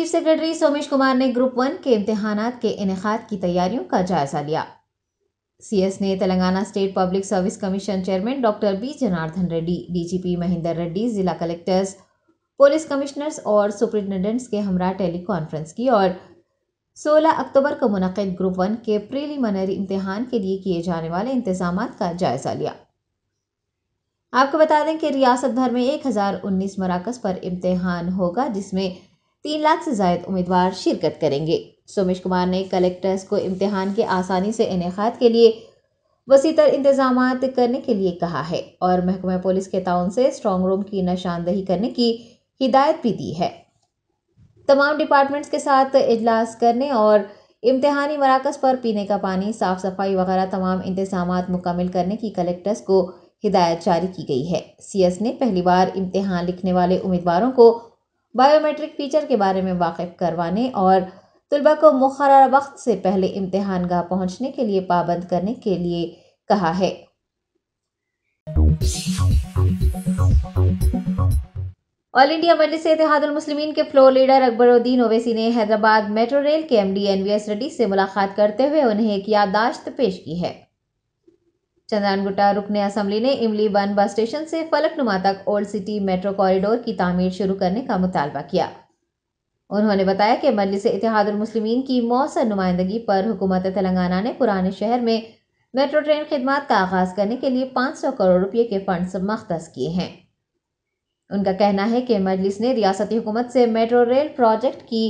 Chief secretary Somesh Kumar ने group one के इम्तहान के इनका की तैयारियों का जायजा लिया। सीएस ने Telangana state public service commission chairman doctor B Janardhan Reddy, DGP Mahender Reddy, जिला कलेक्टर्स, पुलिस कमिश्नर्स और सुप्रिंटेंडेंट्स के हमरा टेली कॉन्फ्रेंस की और 16 अक्टूबर को मुनद ग्रुप वन के प्रीलिमिनरी इम्तहान के लिए किए जाने वाले इंतज़ाम का जायजा लिया। आपको बता दें कि रियासत भर में 1019 मराकज पर इम्तहान होगा, जिसमें तीन लाख से जायद उम्मीदवार शिरकत करेंगे। सोमेश कुमार ने कलेक्टर्स को इम्तहान के आसानी से इनका के लिए वसीतर इंतज़ाम करने के लिए कहा है और महकमा पुलिस के ताउन से स्ट्रॉन्ग रूम की निशानदही करने की हिदायत भी दी है। तमाम डिपार्टमेंट्स के साथ इजलास करने और इम्तहानी मराकज पर पीने का पानी साफ़ सफ़ाई वगैरह तमाम इंतज़ाम मुकम्मल करने की कलेक्टर्स को हिदायत जारी की गई है। सीएस ने पहली बार इम्तहान लिखने वाले उम्मीदवारों को बायोमेट्रिक फीचर के बारे में वाकिफ करवाने और तलबा को मुखर वक्त से पहले इम्तहान गाह पहुँचने के लिए पाबंद करने के लिए कहा है। ऑल इंडिया मजलिस मुस्लिमीन के फ्लोर लीडर अकबरुद्दीन ओवैसी ने हैदराबाद मेट्रो रेल के एमडी एनवीएस रेड्डी से मुलाकात करते हुए उन्हें एक याददाश्त पेश की है। चंद्रानगुट्टा रुकन असम्बली ने इमली वन बस स्टेशन से फलकनुमा तक ओल्ड सिटी मेट्रो कॉरिडोर की तामीर शुरू करने का मुतालबा किया। उन्होंने बताया कि मजलिस मुस्लिमीन की मौसर नुमाइंदगी पर हुकूमत तेलंगाना ने पुराने शहर में मेट्रो ट्रेन खदमात का आगाज़ करने के लिए 500 करोड़ रुपये के फंड्स मख्त किए हैं। उनका कहना है कि मजलिस ने रियासती हुकूमत से मेट्रो रेल प्रोजेक्ट की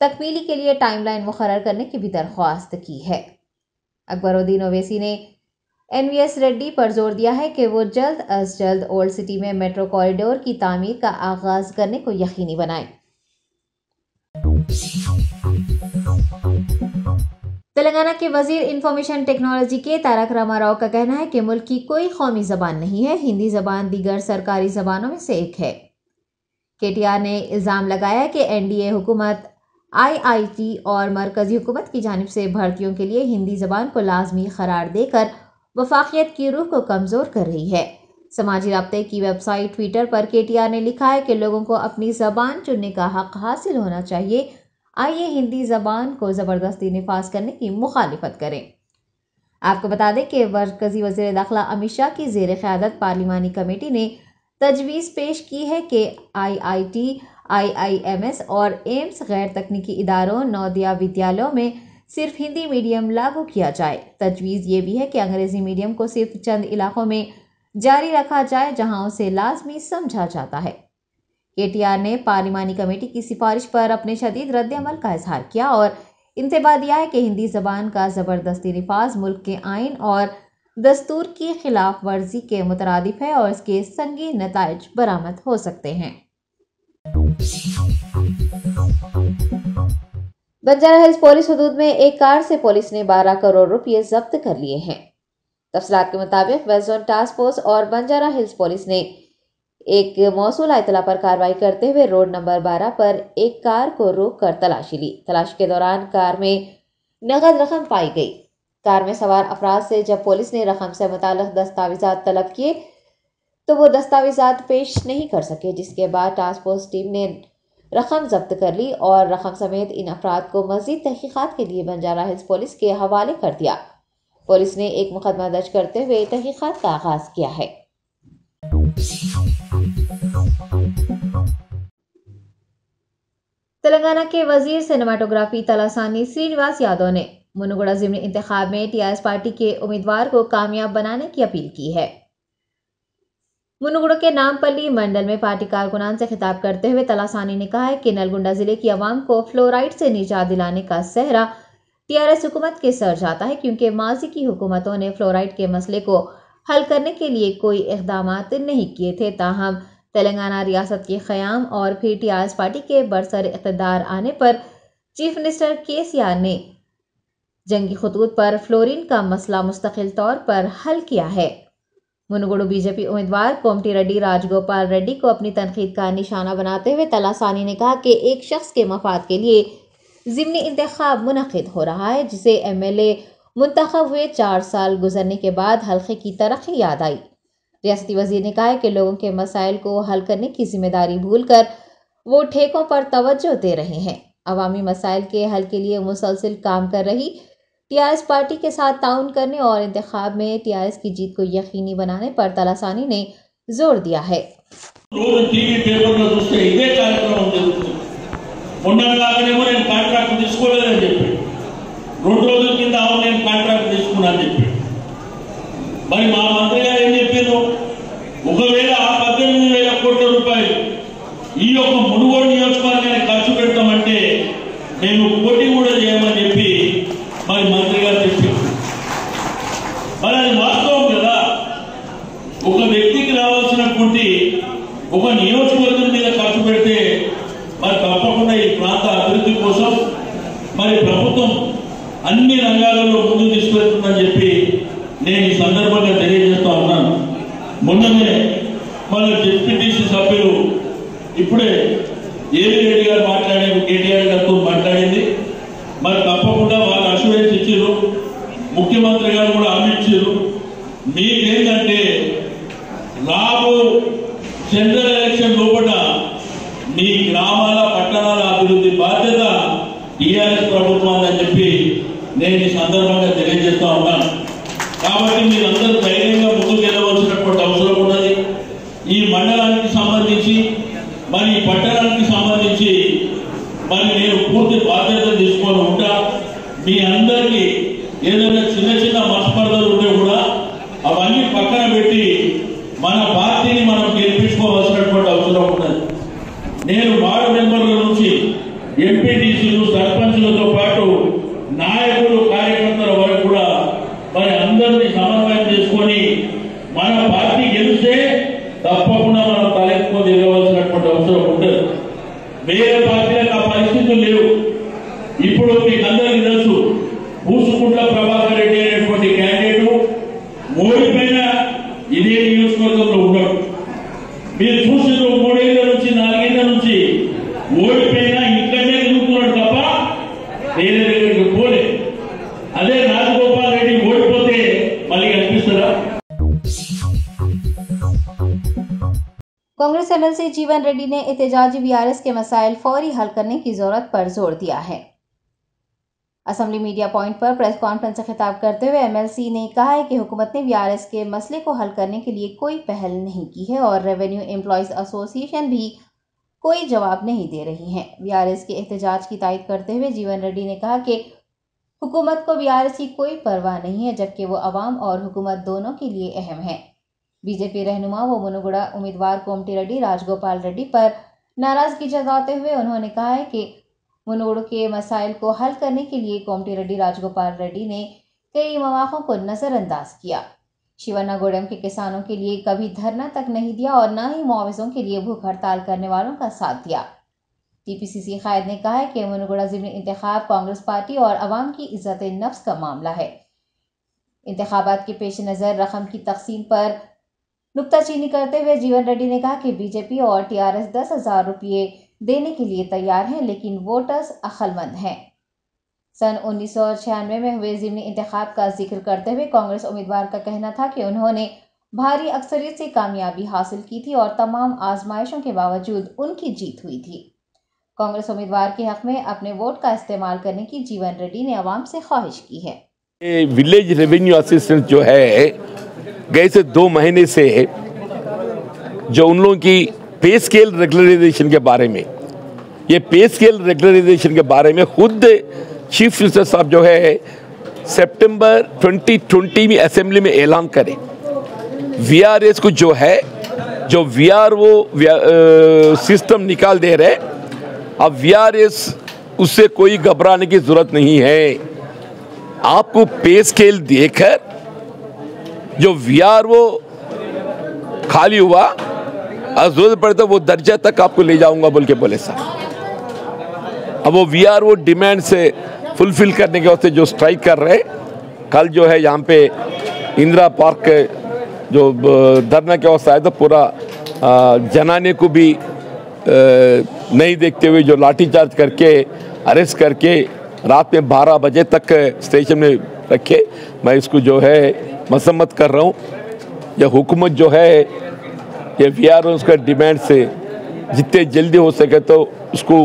तकमीली के लिए टाइमलाइन मुकर करने की भी दरख्वास्त की है। अकबरुद्दीन ओवैसी ने एन वी एस रेड्डी पर ज़ोर दिया है कि वो जल्द अज जल्द ओल्ड सिटी में मेट्रो कॉरिडोर की तामीर का आगाज़ करने को यकीनी बनाएँ। तेलंगाना के वज़ीर इंफॉर्मेशन टेक्नोलॉजी के तारक रामा राव का कहना है कि मुल्क की कोई कौमी जबान नहीं है, हिंदी जबान दीगर सरकारी जबानों में से एक है। के टी आर ने इल्ज़ाम लगाया कि एन डी ए हुकूमत आई आई टी और मरकज़ी हुकूमत की जानब से भर्तियों के लिए हिंदी जबान को लाजमी करार देकर वफाकियत की रूह को कमज़ोर कर रही है। समाजी रबते की वेबसाइट ट्विटर पर के टी आर ने लिखा है कि लोगों को अपनी ज़बान चुनने का हक हासिल होना चाहिए। आइए हिंदी ज़बान को ज़बरदस्ती नफाज करने की मुखालफत करें। आपको बता दें कि मरकज़ी वजी दाखिला अमित शाह की जेर क़्यादत पार्लिमानी कमेटी ने तजवीज़ पेश की है कि I I T I I M S और एम्स गैर तकनीकी इदारों, नौदिया विद्यालयों में सिर्फ़ हिंदी मीडियम लागू किया जाए। तजवीज़ ये भी है कि अंग्रेज़ी मीडियम को सिर्फ़ चंद इलाकों में जारी रखा जाए, जहाँ उसे लाजमी समझा जाता है। के ने पार्लिमानी कमेटी की सिफारिश पर अपने शदीद रद्दमल का इजहार किया और इंतबा दिया है कि हिंदी ज़बान का ज़बरदस्ती नफाज मुल्क के आइन और दस्तूर की खिलाफ वर्जी के मुतरदफ है और इसके संगीन नतज बरामद हो सकते हैं। बंजारा हिल्स पुलिस हदूद में एक कार से पुलिस ने 12 करोड़ रुपए जब्त कर लिए हैं। तफसलात के मुताबिक वेस्ट टास्क फोर्स और बंजारा हिल्स पुलिस ने एक मौसू इतला पर कार्रवाई करते हुए रोड नंबर 12 पर एक कार को रोक कर तलाशी ली। तलाशी के दौरान कार में नगद रकम पाई गई। कार में सवार अफराद से जब पुलिस ने रकम से मुतल दस्तावेजात तलब किए तो वो दस्तावेजात पेश नहीं कर सके, जिसके बाद टास्क फोर्स टीम ने रकम जब्त कर ली और रकम समेत इन अफराद को मजीद तहकीक़ात के लिए बंजारा हिल्स पुलिस के हवाले कर दिया। पुलिस ने एक मुकदमा दर्ज करते हुए तहकीक़ात का आगाज़ किया है। तेलंगाना के वज़ीर सिनेमाटोग्राफी तलासानी श्रीनिवास यादव ने मुनुगुड़ा जिमनी इंतखाब में टीआरएस पार्टी के उम्मीदवार को कामयाब बनाने की अपील की है। मुनुगुड़ के नामपल्ली मंडल में पार्टी कारकुनान से खिताब करते हुए तलासानी ने कहा है कि नलगुंडा ज़िले की आवाम को फ्लोराइड से निजात दिलाने का सहरा टीआरएस हुकूमत के सर जाता है, क्योंकि माजी की हुकूमतों ने फ्लोराइड के मसले को हल करने के लिए कोई इकदाम नहीं किए थे। ताहम तेलंगाना रियासत के क़्याम और फिर टी पार्टी के बरसर इकतदार आने पर चीफ मिनिस्टर के सी आर ने जंगी खतूत पर फ्लोरिन का मसला मुस्तकिल तौर पर हल किया है। मुनगुड़ू बीजेपी उम्मीदवार कोमटी रेड्डी, राजगोपाल रेड्डी को अपनी तनकीद का निशाना बनाते हुए तलासानी ने कहा कि एक शख्स के मफाद के लिए ज़िमनी इंतखब मुनद हो रहा है, जिसे एम एल ए मुंतखब हुए चार साल गुजरने के बाद हल्के की तरक्की याद आई। रियासती वज़ीर ने कहा कि लोगों के मसाइल को हल करने की ज़िम्मेदारी भूल कर वो ठेकों पर तवज्जो दे रहे हैं। अवामी मसाइल के हल के लिए मुसलसिल काम कर रही टीआरएस पार्टी के साथ ताउन करने और इंतखाब में टीआरएस की जीत को यकीनी बनाने पर तलासानी ने जोर दिया है రోజు టీవీ పేపర్లో చూస్తే ఇదే కార్యక్రమం జరుగుతుంది మొన్నలాగానేమో నేను కాంట్రాక్ట్ తీసుకోలేదని చెప్పి రెండు రోజుల కింద అవును నేను కాంట్రాక్ట్ తీసుకున్నాను చెప్పి మరి మా మంత్రి గారు ఏం చెప్పారు ఒకవేళ ఆ పద్దెనిమిది వేల కోట్ల రూపాయలు ఈ యొక్క మునుగోడు నియోజకవర్గానికి ఖర్చు పెడతామంటే మేము పోటీ ఎందుకంటే రాబో సెంట్రల్ ఎలక్షన్ లోపల మీ గ్రామాల పట్టణాల అభివృద్ధి బాధ్యత టీఆర్ఎస్ ప్రభుత్వం అని చెప్పి నేను ఈ సందర్భంగా తెలియజేస్తా ఉన్నాను. కాబట్టి మీరందరూ ధైర్యంగా ముందుకు వెళ్ళవలసినటువంటి అవసరం ఉన్నది. ఈ మండలానికి సంబంధించి మరి ఈ పట్టణానికి సంబంధించి మరి నేను పూర్తి బాధ్యత తీసుకొని ఉంటా. మీ అందరికీ ఏదైనా చిన్న చిన్న మనస్పర్ధలు ఉంటే కూడా అవన్నీ పక్కన పెట్టి మన పార్టీని మనం గెలిపించుకోవాల్సినటువంటి అవసరం ఉన్నది నేను వార్డు మెంబర్ల నుంచి ఎంపీటీసీలు సర్పంచులతో పాటు నాయకులు కార్యకర్తల వరకు కూడా మరి అందరినీ సమన్వయం చేసుకొని మన పార్టీ గెలిస్తే कांग्रेस एमएलसी जीवन रेड्डी ने एहतजाजी बीआरएस के मसाइल फौरी हल करने की ज़रूरत पर ज़ोर दिया है। असेंबली मीडिया पॉइंट पर प्रेस कॉन्फ्रेंस से खिताब करते हुए एमएलसी ने कहा है कि हुकूमत ने बीआरएस के मसले को हल करने के लिए कोई पहल नहीं की है और रेवेन्यू एम्प्लॉयज़ एसोसिएशन भी कोई जवाब नहीं दे रही है। बीआरएस के एहतजाज की तायद करते हुए जीवन रेड्डी ने कहा कि हुकूमत को बीआरएस की कोई परवाह नहीं है, जबकि वो आवाम और हुकूमत दोनों के लिए अहम है। बीजेपी रहनुमा व मुनुगुड़ा उम्मीदवार कोमटी रेड्डी, राजगोपाल रेड्डी पर नाराज़गी जताते हुए उन्होंने कहा है कि मुनुगुड़ के मसाइल को हल करने के लिए कोमटी रेड्डी, राजगोपाल रेड्डी ने कई मौक़ों को नज़रअंदाज किया। शिवनागुड़म के किसानों के लिए कभी धरना तक नहीं दिया और न ही मुआवजों के लिए भूख हड़ताल करने वालों का साथ दिया। टीपीसीसी कायद ने कहा है कि मुनुगुड़ा ज़िमनी इंतखाब कांग्रेस पार्टी और अवाम की इज़्ज़त नफ्स का मामला है। इंतबात के पेश नज़र रकम की तकसीम पर नुकताचीनी करते हुए जीवन रेड्डी ने कहा कि बीजेपी और टीआरएस दस हज़ार रुपये देने के लिए तैयार हैं, लेकिन वोटर्स अक्लमंद हैं। सन उन्नीस सौ छियानवे में हुए ज़िमनी इंतखाब का ज़िक्र करते हुए कांग्रेस उम्मीदवार का कहना था कि उन्होंने भारी अक्सरियत से कामयाबी हासिल की थी और तमाम आजमाइशों के बावजूद उनकी जीत हुई थी। कांग्रेस उम्मीदवार के हक में अपने वोट का इस्तेमाल करने की जीवन रेड्डी ने आवाम से ख्वाहिश की है। विलेज रेवेन्यू असिस्टेंट जो है गए से दो महीने से जो उन लोगों की पे स्केल रेगुलराइजेशन के बारे में। ये पे स्केल रेगुलराइजेशन के बारे में खुद चीफ मिनिस्टर साहब जो है सितंबर 2020 में असेंबली में ऐलान करें। वीआरएस को जो है, जो वीआर वो सिस्टम निकाल दे रहे, अब वीआरएस उससे कोई घबराने की ज़रूरत नहीं है। आपको पे स्केल देकर जो वीआर वो खाली हुआ और ज़रूरत पड़े तो वो दर्जा तक आपको ले जाऊँगा, बोल के बोले साहब अब वो वीआर वो डिमांड से फुलफिल करने के वास्ते जो स्ट्राइक कर रहे, कल जो है यहाँ पे इंदिरा पार्क के जो धरना के वास्ते आया था, पूरा जनाने को भी नहीं देखते हुए जो लाठीचार्ज करके, अरेस्ट करके रात में 12 बजे तक स्टेशन में रखे, मैं इसको जो है मसम्मत कर रहा हूँ। यह हुकूमत जो है ये वी आर का डिमांड से जितने जल्दी हो सके तो उसको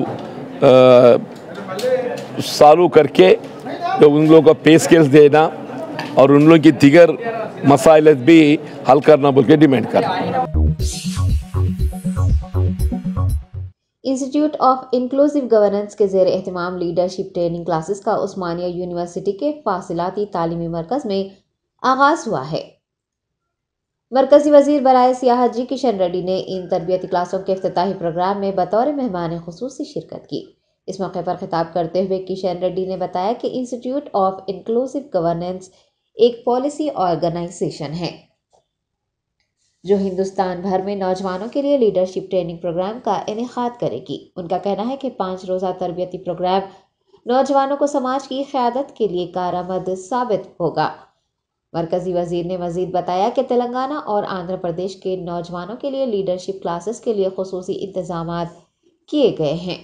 सालों करके तो उन लोगों को पे स्केल्स देना और उन लोगों की दिगर मसाइल भी हल करना बोल के डिमांड कर इंस्टीट्यूट ऑफ़ इंक्लूसिव गवर्नेंस के जेर एहतमाम लीडरशिप ट्रेनिंग क्लासेस का उस्मानिया यूनिवर्सिटी के फासिलाती तालीमी मरकज़ में आगाज़ हुआ है। मरकजी वज़ीर बरए सियाहत जी किशन रेड्डी ने इन तरबियती क्लासों के अफ्ताही प्रोग्राम में बतौर मेहमान खसूसी शिरकत की। इस मौके पर खिताब करते हुए किशन रेड्डी ने बताया कि इंस्टीट्यूट ऑफ़ इंक्लूसिव गवर्नेंस एक पॉलिसी ऑर्गेनाइजेशन है, जो हिंदुस्तान भर में नौजवानों के लिए लीडरशिप ट्रेनिंग प्रोग्राम का इनका करेगी। उनका कहना है कि पाँच रोज़ा तरबियती प्रोग्राम नौजवानों को समाज की क़्यादत के लिए कारामद साबित होगा। मरकज़ी वज़ीर ने मजीद बताया कि तेलंगाना और आंध्र प्रदेश के नौजवानों के लिए लीडरशिप क्लासेस के लिए खसूसी इंतज़ाम किए गए हैं।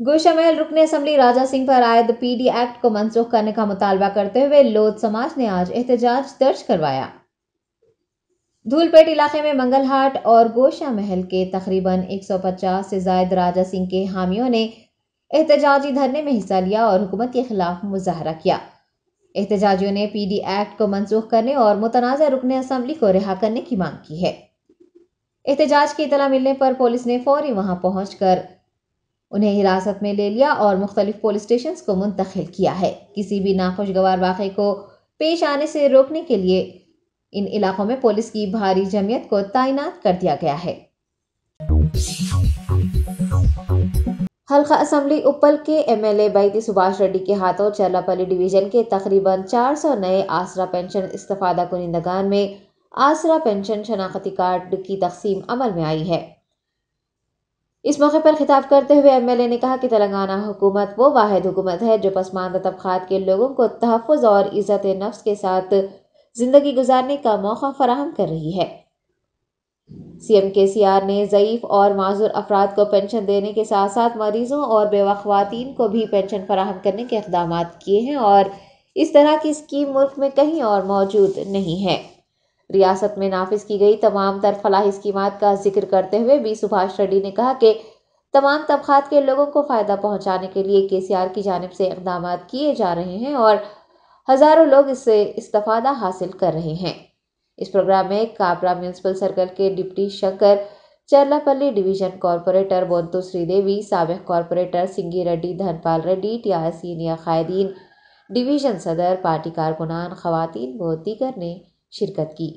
गुलशमेल रुकने असम्बली राजा सिंह पर आयद पीडी एक्ट को मनसूख करने का मुतालबा करते हुए लोध समाज ने आज एहतजाज दर्ज करवाया। धूलपेट इलाके में मंगलहाट और गोशा महल के तकरीबन 150 से जायद राजा सिंह के हामियों ने एहतजाजी धरने में हिस्सा लिया और हुकूमत के खिलाफ मुजाहरा किया। एहतजाजियों ने पी डी एक्ट को मनसूख करने और मुतनाज़ रुकने असम्बली को रिहा करने की मांग की है। एहतजाज की इतला मिलने पर पुलिस ने फौरी वहाँ पहुँच कर उन्हें हिरासत में ले लिया और मुख्तलिफ़ पुलिस स्टेशन को मुंतकिल किया है। किसी भी नाखुशगवार वाक़े को पेश आने से रोकने के लिए इन इलाकों में पुलिस की भारी जमीयत को तैनात कर दिया गया है। हल्का असम्बली उपल के एमएलए बैती सुभाष रेड्डी के हाथों चरलापल्ली डिवीज़न के तकरीबन 400 नए आसरा पेंशन इस्तफादा कुनिंदगान में आसरा पेंशन शनाख्ती कार्ड की तकसीम अमल में आई है। इस मौके पर खिताब करते हुए एमएलए ने कहा कि तेलंगाना हुकूमत वो वाद हुकूमत है जो पसमानदा तबकात के लोगों को तहफ़ और इज़्ज़त नफ्स के साथ ज़िंदगी गुजारने का मौका फराहम कर रही है। सीएम के सी आर ने ज़यीफ़ और माजूर अफराद को पेंशन देने के साथ साथ मरीजों और बेवा खवातीन को भी पेंशन फराहम करने के इकदाम किए हैं और इस तरह की स्कीम मुल्क में कहीं और मौजूद नहीं है। रियासत में नाफिज की गई तमाम तर फलाही स्कीमात का ज़िक्र करते हुए बी सुभाष रेड्डी ने कहा कि तमाम तबकात के लोगों को फ़ायदा पहुँचाने के लिए के सी आर की जानब से इकदाम किए जा रहे हैं और हज़ारों लोग इससे इस्तफादा हासिल कर रहे हैं। इस प्रोग्राम में काबरा म्यूनसिपल सर्कल के deputy Shankar, Charlapally division corporator Bontu Sridevi सबक corporator Singi Reddy, Dhanpal Reddy TR senior कायदीन division सदर पार्टी कारकुनान, खवतिन व दीगर ने शिरकत की।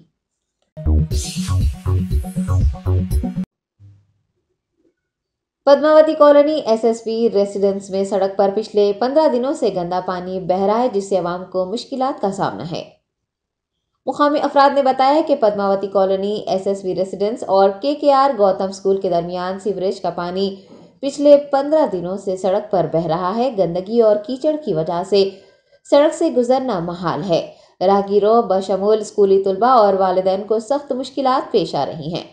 पद्मावती कॉलोनी एसएसपी रेसिडेंस में सड़क पर पिछले पंद्रह दिनों से गंदा पानी बह रहा है, जिससे आवाम को मुश्किल का सामना है। मुकामी अफराद ने बताया कि पदमावती कॉलोनी एसएसबी रेसिडेंस और के के आर गौतम स्कूल के दरमियान सीवरेज का पानी पिछले पंद्रह दिनों से सड़क पर बह रहा है। गंदगी और कीचड़ की वजह से सड़क से गुजरना महाल है। राहगीरों, बशमूल, स्कूली तलबा और वालदेन को सख्त मुश्किल पेश आ रही हैं।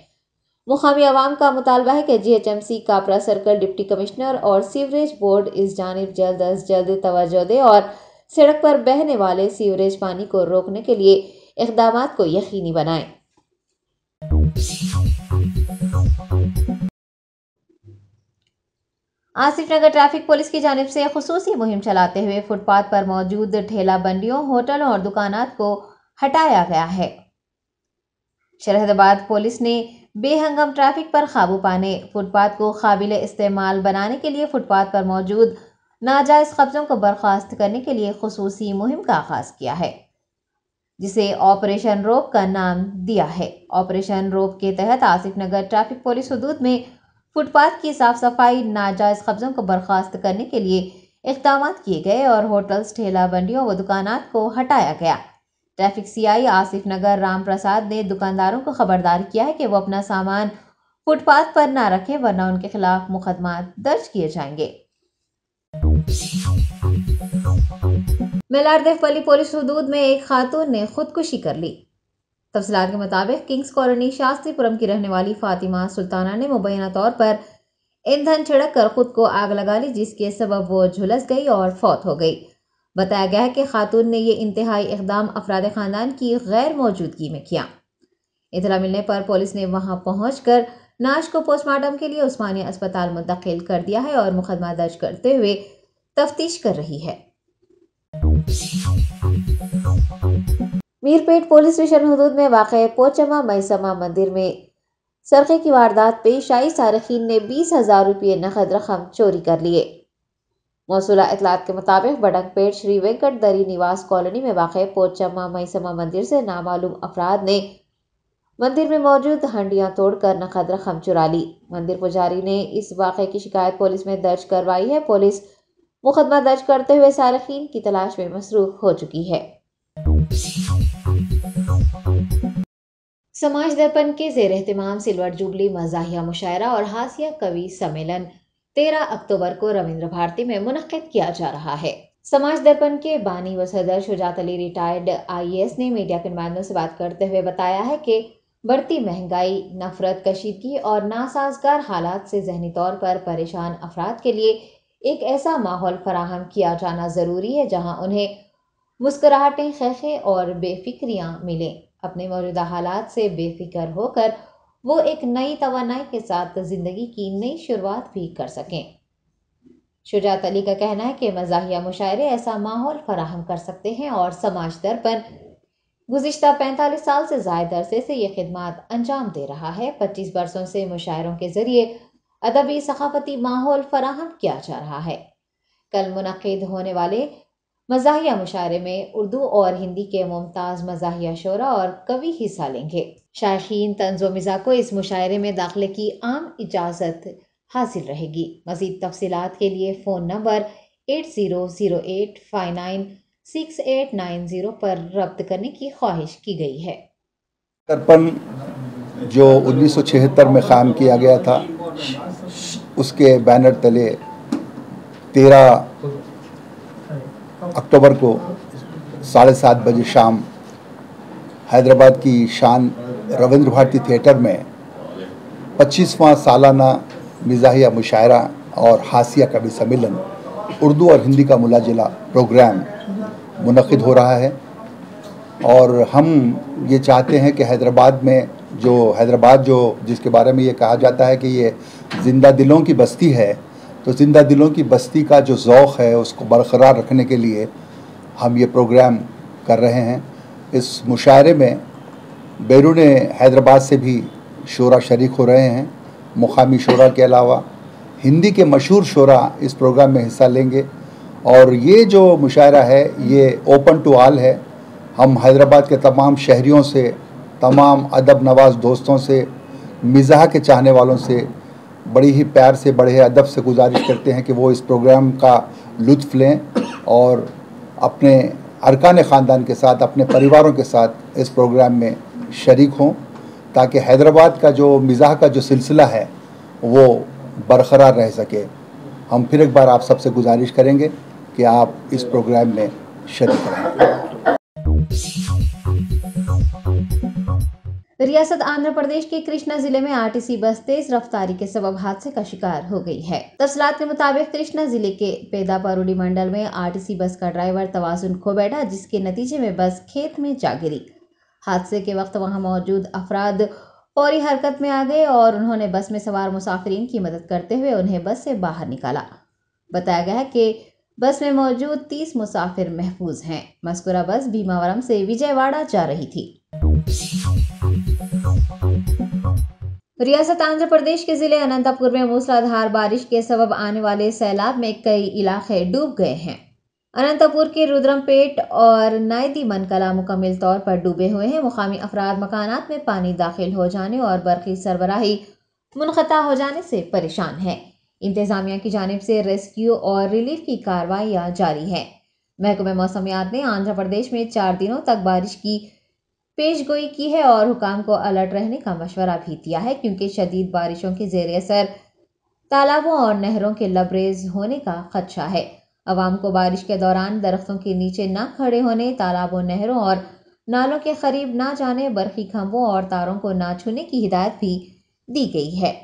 मुकामी आवाम का मुतालबा है कि G H M C Kapra circle deputy commissioner और सीवरेज बोर्ड इस जानब जल्द अज जल्द तवज्जो दे और सड़क पर बहने वाले सीवरेज पानी को रोकने के लिए इकदाम को यकीनी बनाएँ। आसिफ नगर ट्रैफ़िक पुलिस की जानब से खसूसी मुहिम चलाते हुए फुटपाथ पर मौजूद ठेला बंडियों होटलों और दुकानात को हटाया गया है। शरहदाबाद पुलिस ने बेहंगम ट्रैफ़िक पर काबू पाने, फुटपाथ को काबिल इस्तेमाल बनाने के लिए फुटपाथ पर मौजूद नाजायज़ कब्ज़ों को बर्खास्त करने के लिए खसूसी मुहिम का आगाज़ किया है। जिसे ऑपरेशन रोप का नाम दिया है। ऑपरेशन रोप के तहत आसिफ नगर ट्रैफ़िक पुलिस हदूद में फुटपाथ की साफ़ सफ़ाई नाजायज कब्जों को बर्खास्त करने के लिए इकदाम किए गए और होटल्स, ठेला बंडियों व दुकानात को हटाया गया। ट्रैफ़िक सीआई आसिफ नगर राम प्रसाद ने दुकानदारों को खबरदार किया है कि वो अपना सामान फुटपाथ पर ना रखें, वरना उनके खिलाफ मुकदमा दर्ज किए जाएँगे। मेलारदेवपल्ली पुलिस हदूद में एक खातून ने खुदकुशी कर ली। तफसलात के मुताबिक किंग्स कॉलोनी शास्त्रीपुरम की रहने वाली फातिमा सुल्ताना ने मुबैना तौर पर ईंधन छिड़क कर खुद को आग लगा ली, जिसके सबब वो झुलस गई और फौत हो गई। बताया गया है कि खातून ने यह इंतहाई इकदाम अफराद ख़ानदान की गैर मौजूदगी में किया। इतला मिलने पर पुलिस ने वहाँ पहुँच कर नाश को पोस्टमार्टम के लिए उस्मानिया अस्पताल मुंतकिल कर दिया है और मुकदमा दर्ज करते हुए तफ्तीश कर रही है। मीरपेट पुलिस स्टेशन हदूद में वाक़ पोचमा मैसमा मंदिर में। सरखे की वारदात पेश आई। सारखीन ने बीस हज़ार रुपये नकद रकम चोरी कर लिए। मौसूला इतलात के मुताबिक बडंगपेट श्री वेंकट दरी निवास कॉलोनी में वाक़ पोचमा मैसमा मंदिर से नामालूम अफराद ने मंदिर में मौजूद हंडियाँ तोड़कर नकद रकम चुरा ली। मंदिर पुजारी ने इस वाक़े की शिकायत पुलिस में दर्ज करवाई है। पुलिस मुकदमा दर्ज करते हुए सारखीन की तलाश में मसरूफ हो चुकी है। समाज दर्पण के जेर एहतमाम सिल्वर जुबली, मजाहिया मुशायरा और हासिया कवि सम्मेलन तेरह अक्टूबर को रविंद्र भारती में मुनद किया जा रहा है। समाज दर्पण के बानी व सदर शुजात अली रिटायर्ड आईएएस ने मीडिया के नुमाइंदों से बात करते हुए बताया है कि बढ़ती महँगाई, नफरत, कशीदगी और नासाजगार हालात से जहनी तौर पर परेशान अफराद के लिए एक ऐसा माहौल फराहम किया जाना ज़रूरी है जहाँ उन्हें मुस्कुराहटें, खैखे और बेफिक्रियाँ मिलें। अपने मौजूदा हालात से बेफिक्र होकर वो एक नई तोानाई के साथ ज़िंदगी की नई शुरुआत भी कर सकें। शुजात अली का कहना है कि मजाहिया मुशायरे ऐसा माहौल फराहम कर सकते हैं और समाज दर पर गुज्त पैंतालीस साल से ज़ायद अरसे से ये खदमात अंजाम दे रहा है। पच्चीस बरसों से मुशायरों के ज़रिए अदबी सकाफती माहौल फराहम किया जा रहा है। कल मुनद होने वाले मजाहिया मुशायरे में उर्दू और हिंदी के मुमताज़ मजाहिया शोरा और कवि हिस्सा लेंगे। शायकीन तंजो मिज़ा को इस मुशायरे में दाखिले की आम इजाज़त हासिल रहेगी। मज़ीद तफसीत के लिए phone number eight zero zero eight five nine six eight nine zero पर रब्त करने की ख्वाहिश की गई है। दर्पण जो 1976 में क़ायम किया गया था उसके बैनर तले तेरह अक्टूबर को साढ़े सात बजे शाम हैदराबाद की शान रविंद्र भारती थिएटर में पच्चीसवां सालाना मिजाहिया मुशायरा और हासिया कवि सम्मेलन उर्दू और हिंदी का मुलाजिला प्रोग्राम मुनद हो रहा है। और हम ये चाहते हैं कि हैदराबाद में जो हैदराबाद जो, जिसके बारे में ये कहा जाता है कि ये ज़िंदा दिलों की बस्ती है तो ज़िंदा दिलों की बस्ती का जो ज़ौक़ है, उसको बरकरार रखने के लिए हम ये प्रोग्राम कर रहे हैं। इस मुशायरे में बैरून हैदराबाद से भी शोरा शरीक हो रहे हैं। मुकामी शोरा के अलावा हिंदी के मशहूर शोरा इस प्रोग्राम में हिस्सा लेंगे। और ये जो मुशायरा है, ये ओपन टू आल है। हम हैदराबाद के तमाम शहरीों से तमाम अदब नवाज़ दोस्तों से, मिज़ाह के चाहने वालों से, बड़ी ही प्यार से, बड़े अदब से गुजारिश करते हैं कि वो इस प्रोग्राम का लुत्फ़ लें और अपने अरकान ख़ानदान के साथ, अपने परिवारों के साथ इस प्रोग्राम में शरीक हों, ताकि हैदराबाद का जो, मिज़ाह का जो सिलसिला है, वो बरकरार रह सके। हम फिर एक बार आप सबसे गुजारिश करेंगे कि आप इस प्रोग्राम में शरीक रहें। रियासत आंध्र प्रदेश के कृष्णा ज़िले में आरटीसी बस तेज रफ्तारी के सबब हादसे का शिकार हो गई है। तफसलात के मुताबिक कृष्णा ज़िले के पेदा परूडी मंडल में आरटीसी बस का ड्राइवर तवाजुन खो बैठा जिसके नतीजे में बस खेत में जा गिरी। हादसे के वक्त वहाँ मौजूद अफराद फौरी हरकत में आ गए और उन्होंने बस में सवार मुसाफरीन की मदद करते हुए उन्हें बस से बाहर निकाला। बताया गया है कि बस में मौजूद तीस मुसाफिर महफूज हैं। मस्कुरा बस भीमावरम से विजयवाड़ा जा रही थी। रियासत आंध्र प्रदेश के ज़िले अनंतपुर में मूसलाधार बारिश के सबब आने वाले सैलाब में कई इलाके डूब गए हैं। अनंतपुर के रुद्रमपेट और नायदी मनकला मुकम्मल तौर पर डूबे हुए हैं। मुकामी अफराद मकानात में पानी दाखिल हो जाने और बरकी सरबराही मुनता हो जाने से परेशान है। इंतज़ामिया की जानब से रेस्क्यू और रिलीफ की कार्रवाइयाँ जारी हैं। महकमे मौसमियात ने आंध्र प्रदेश में चार दिनों तक बारिश की पेश गोई की है और हुकाम को अलर्ट रहने का मशवरा भी दिया है, क्योंकि शदीद बारिशों के जेर असर तालाबों और नहरों के लबरेज होने का खदशा है। आवाम को बारिश के दौरान दरख्तों के नीचे न खड़े होने, तालाबों, नहरों और नालों के करीब ना जाने, बर्फ़ी खंभों और तारों को ना छूने की हिदायत भी दी गई है।